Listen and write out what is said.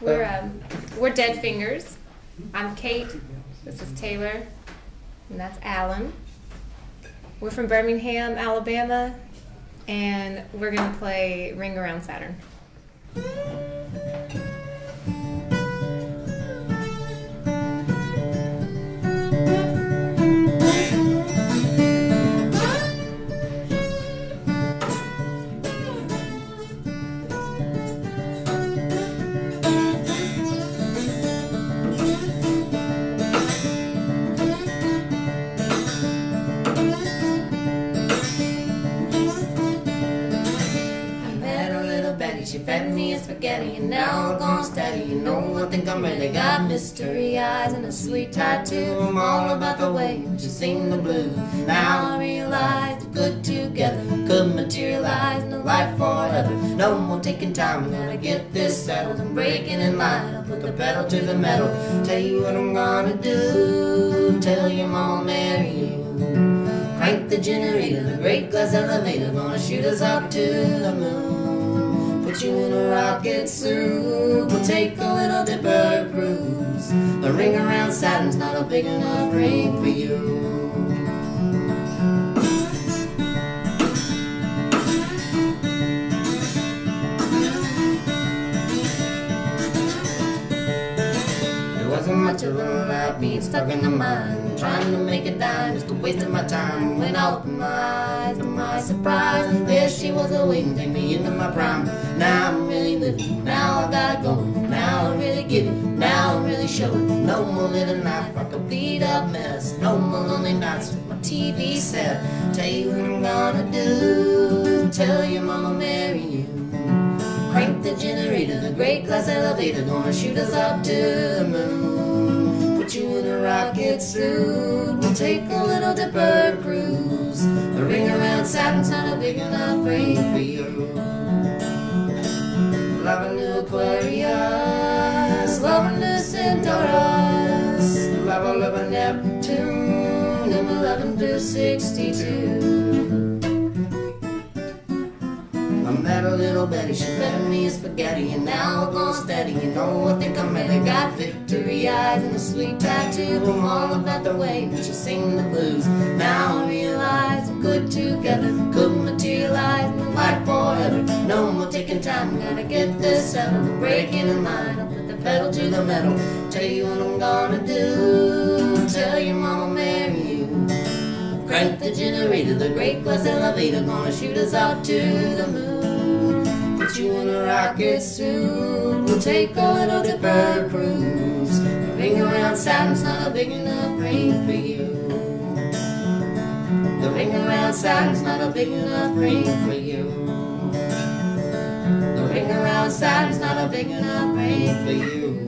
We're um, we're Dead Fingers. I'm Kate. This is Taylor, and that's Alan. We're from Birmingham, Alabama, and we're gonna play Ring Around Saturn. She fed me a spaghetti, and now I'm gone steady. You know, I think I'm ready. Got mystery eyes and a sweet tattoo. I'm all about the way she sing the blues. Now I realize the good together could materialize in a life forever. No more taking time, gotta get this settled. I'm breaking in line, I'll put the pedal to the metal. Tell you what I'm gonna do. Tell your mama I'll marry you. Crank the generator, the great glass elevator, gonna shoot us up to the moon. Put you in a rocket suit, we'll take a little dipper cruise. The ring around Saturn's not a big enough ring for you. Much of a life being stuck in the mind, trying to make a dime, just of my time. When I opened my eyes, to my surprise, she was awaiting, take me into my prime. Now I'm really living, now I got it going, now I'm really giving, now I'm really showing. No more living life like a beat up mess, no more lonely nights with my TV set. Tell you what I'm gonna do, tell your mama marry you. Crank the generator, the great glass elevator, gonna shoot us up to the moon. Put you in a rocket suit, we'll take a little dipper cruise. The ring around Saturn's not a big enough ring for you. Loving to Aquarius, loving to Centaurus, love loving Neptune, number 11 to 62. Met a little Betty, she fed me a spaghetti, and now I'm going steady. You know, I think I'm ready. Got victory eyes and a sweet tattoo. I'm all about the way that she sing the blues. Now I realize we're good together, could materialize in life forever. No more taking time, gotta get this settled. I'm breaking in line, I'll put the pedal to the metal. Tell you what I'm gonna do. Tell your mama marry you. Crank the generator, the great glass elevator, gonna shoot us out to the moon. Put you in a rocket suit, we'll take a little dipper cruise. The ring around Saturn's not a big enough ring for you. The ring around Saturn's not a big enough ring for you. The ring around Saturn's not a big enough ring for you.